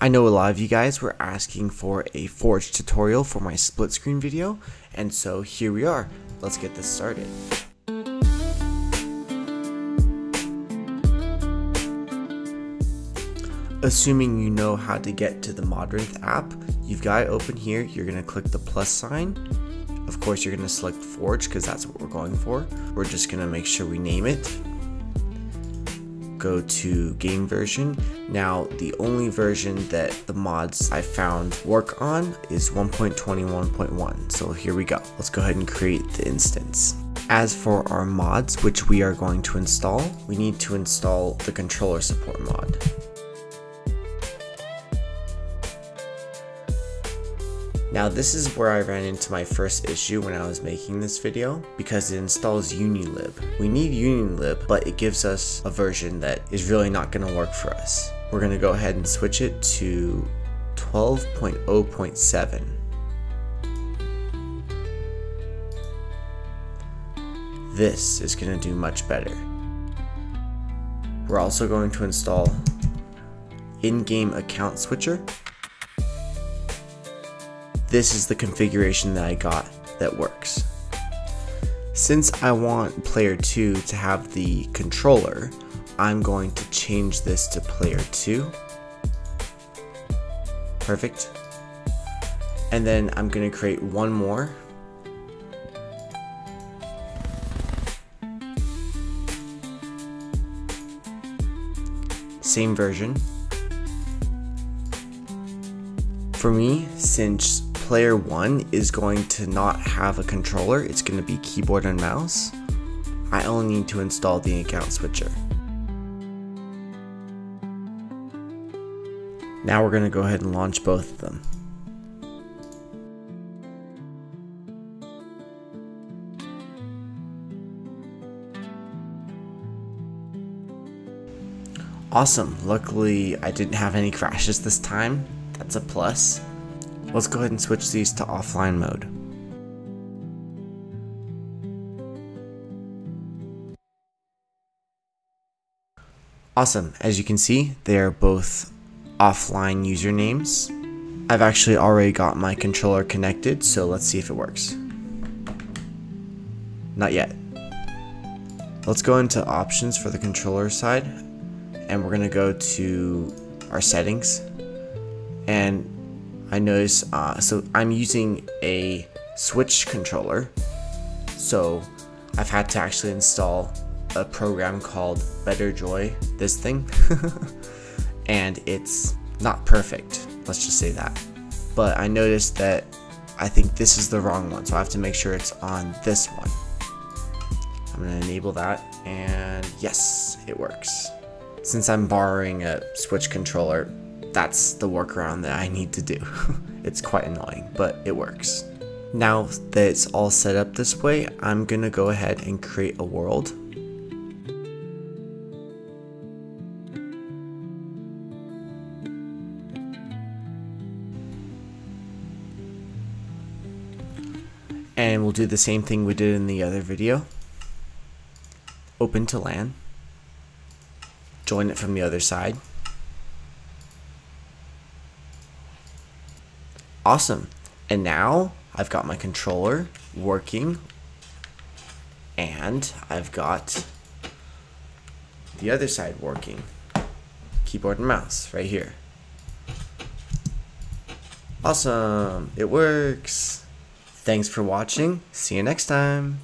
I know a lot of you guys were asking for a Forge tutorial for my split screen video, and so here we are. Let's get this started. Assuming you know how to get to the Modrinth app, you've got it open here, you're going to click the plus sign. Of course, you're going to select Forge because that's what we're going for. We're just going to make sure we name it go to game version. Now, the only version that the mods I found work on is 1.21.1. So here we go. Let's go ahead and create the instance. As for our mods, which we are going to install, we need to install the controller support mod. Now this is where I ran into my first issue when I was making this video because it installs Unilib. We need Unilib but it gives us a version that is really not going to work for us. We're going to go ahead and switch it to 12.0.7. This is going to do much better. We're also going to install in-game account switcher this is the configuration that I got that works. Since I want player 2 to have the controller, I'm going to change this to player 2. Perfect. And then I'm going to create one more. Same version. For me, since player one is going to not have a controller, it's going to be keyboard and mouse, I only need to install the account switcher. Now we're going to go ahead and launch both of them. Awesome, luckily I didn't have any crashes this time, that's a plus. Let's go ahead and switch these to offline mode. Awesome, as you can see, they are both offline usernames. I've actually already got my controller connected, so let's see if it works. Not yet. Let's go into options for the controller side, and we're gonna go to our settings, and I notice, uh, so I'm using a Switch controller, so I've had to actually install a program called Better Joy, this thing, and it's not perfect, let's just say that. But I noticed that I think this is the wrong one, so I have to make sure it's on this one. I'm gonna enable that, and yes, it works. Since I'm borrowing a Switch controller, that's the workaround that I need to do. it's quite annoying, but it works. Now that it's all set up this way, I'm gonna go ahead and create a world. And we'll do the same thing we did in the other video. Open to LAN. Join it from the other side. Awesome. And now I've got my controller working and I've got the other side working. Keyboard and mouse right here. Awesome. It works. Thanks for watching. See you next time.